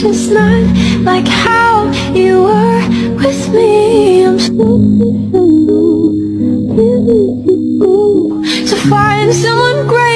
Just not like how you were with me. I'm so to find someone great.